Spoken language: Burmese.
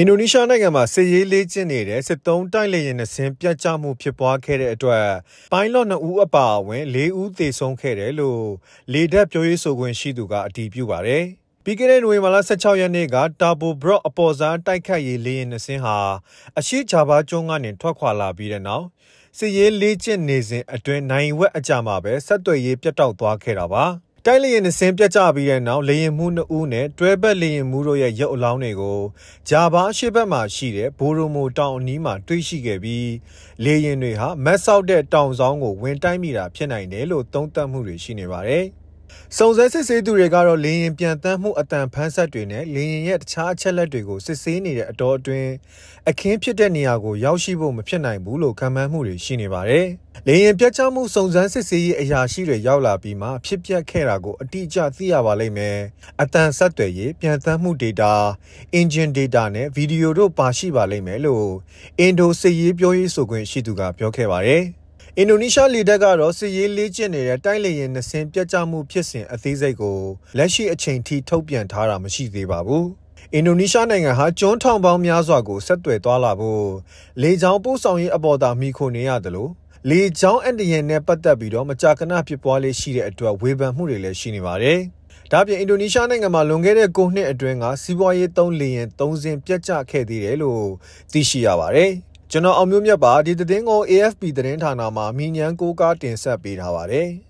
အင်ဒိုနီးရှားနိုင်ငံမှာစစ်ရေးလေ့ကျင့်နေတဲ့စစ်သုံးတိုက်လေယာဉ်နှစင်းပြတ်ကျမှုဖြစ်ပွားခဲ့တဲ့အတွက်ပိုင်းလော့2ဦးအပါအဝင်4ဦးသေဆုံးခဲ့တယ်လို့လေတပ်ပြောရေးဆိုခွင့်ရှိသူကအတည်ပြုပါတယ်။ပြီးခဲ့တဲ့နိုဝင်ဘာလ16ရက်နေ့ကတာဘိုဘရော့အပေါ်စားတိုက်ခတ်ရေးလေယာဉ်နှစင်းဟာအရှိချာဘာကျွန်းကနေထွက်ခွာလာပြီးတဲ့နောက်စစ်ရေးလေ့ကျင့်နေစဉ်အတွင်းနိုင်ဝက်အကြမှာပဲဆက်သွယ်ရေးပြတ်တောက်သွားခဲ့တာပါ။ တိုက်လေရင်နှစင်းပြတ်ကျပြီးတဲ့နောက်လေရင်မှု2ဦးနဲ့တွဲဘက်လေရင်မှုတို့ရဲ့ရုပ်အလောင်းတွေကိုဂျာဘာရှေ့ဘက်မှာရှိတဲ့ဘိုရိုမိုတောင်အနီးမှာတွေ့ရှိခဲ့ပြီးလေရင်တွေဟာမက်ဆောက်တဲ့တောင်ဆောင်ကိုဝင်တိုက်မိတာဖြစ်နိုင်တယ်လို့သုံးသပ်မှုတွေရှိနေပါတယ်။ စုံစမ်းစစ်ဆေးသူတွေကတော့လေရင်ပြန်တမ်းမှုအတန်ဖန်းဆက်တွေနဲ့လေရင်ရဲ့တခြားအချက်လက်တွေကိုစစ်ဆေးနေတဲ့အတော်အတွင်းအခင်းဖြစ်တဲ့နေရာကိုရောက်ရှိဖို့မဖြစ်နိုင်ဘူးလို့ခံမှန်းမှုတွေရှိနေပါတယ်။လေရင်ပြတ်ကျမှုစုံစမ်းစစ်ဆေးရေးအရာရှိတွေရောက်လာပြီးမှဖြစ်ပျက်ခဲ့တာကိုအတိအကျသိရပါလိမ့်မယ်။အတန်ဆက်တွေရေးပြန်တမ်းမှု data, engine data နဲ့ဗီဒီယိုတို့ပါရှိပါလိမ့်မယ်လို့အင်ဒိုစစ်ရေးပြောရေးဆိုခွင့်ရှိသူကပြောခဲ့ပါတယ်။ အင်ဒိုနီးရှားလေတပ်ကတော့စစ်ရေးလေ့ကျင့်နေတဲ့တိုက်လေယာဉ်နှစင်းပြတ်ကျမှုဖြစ်စဉ်အသေးစိတ်ကိုလက်ရှိအချိန်ထိထုတ်ပြန်ထားတာမရှိသေးပါဘူး။အင်ဒိုနီးရှားနိုင်ငံဟာကျွန်းထောင်ပေါင်းများစွာကိုဆက်သွယ်သွားလာဖို့လေကြောင်းပို့ဆောင်ရေးအပေါ်သာမိခိုနေရတယ်လို့လေကြောင်းအန်တရန်နဲ့ပတ်သက်ပြီးတော့မကြာခဏဖြစ်ပွားလေးရှိတဲ့အတွက်ဝေဖန်မှုတွေလည်းရှိနေပါတယ်။ဒါပြင်အင်ဒိုနီးရှားနိုင်ငံမှာလွန်ခဲ့တဲ့9နှစ်အတွင်းကစီးပွားရေးသုံးလေယာဉ်3စင်းပြတ်ကျခဲ့သေးတယ်လို့သိရှိရပါတယ်။ ကျွန်တော်အောင်မျိုးမြတ်ပါဒီသတင်းကို AFP သတင်းဌာနမှမိညံကိုကားတင်ဆက်ပေးထားပါတယ်။